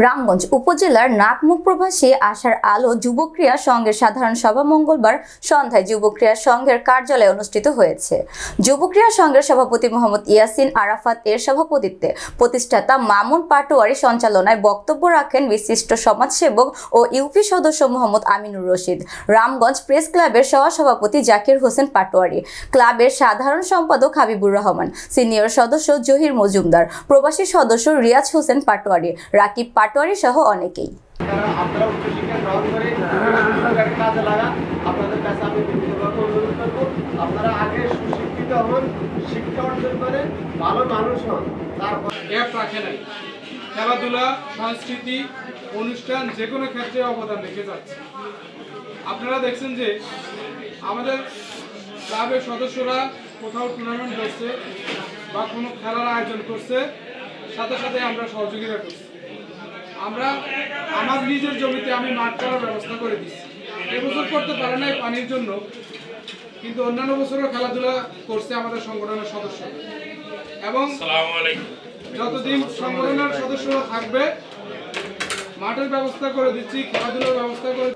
রামগঞ্জ উপজেলার নাকমুখ প্রবাসী আশার আলো যুবক্রিয়া সংঘের সাধারণ সভা মঙ্গলবার সন্ধ্যায় যুবক্রিয়া সংঘের কার্যালয়ে অনুষ্ঠিত হয়েছে। যুবক্রিয়া সংঘের সভাপতি মোহাম্মদ ইয়াসিন আরাফাত এর সভাপতিত্বে প্রতিষ্ঠাতা মামুন পাটোয়ারি সঞ্চালনায় বক্তব্য রাখেন বিশিষ্ট সমাজসেবক ও ইউপি সদস্য মোহাম্মদ আমিনুর রশিদ। রামগঞ্জ প্রেস ক্লাবের সহসভাপতি জাকির হোসেন পাটোয়ারি, ক্লাবের সাধারণ সম্পাদক হাবিবুর রহমান, সিনিয়র সদস্য জহির মজুমদার, প্রবাসী সদস্য রিয়াজ হোসেন পাটোয়ারি, রাকিব পাটোয়ারি সহ অনেকেই। তারা গ্রহণ করে কাজে লাগা আপনাদের কাছে আমি বিভিন্নভাবে অনুরোধ করব আপনারা আগে সুশিক্ষিত হন শিক্ষা অর্জন করে ভালো মানুষ হন তারপর গ্যাপ রাখে খেলাধুলা সংস্কৃতি অনুষ্ঠান যে কোনো ক্ষেত্রে অবদান রেখে যাচ্ছে। আপনারা দেখছেন যে আমাদের ক্লাবের সদস্যরা কোথাও টুর্নামেন্ট করছে বা কোনো খেলার আয়োজন করছে সাথে সাথে আমরা সহযোগিতা করছি। আমরা আমার নিজের জমিতে আমি মাঠ করার ব্যবস্থা করে দিচ্ছি। এবছর করতে পারে নাই পানির জন্য কিন্তু অন্যান্য বছরও খেলাধুলা করছে আমাদের সংগঠনের সদস্য এবং যতদিন সংগঠনের সদস্যরা থাকবে মাঠের ব্যবস্থা করে দিচ্ছি খেলাধুলার ব্যবস্থা করে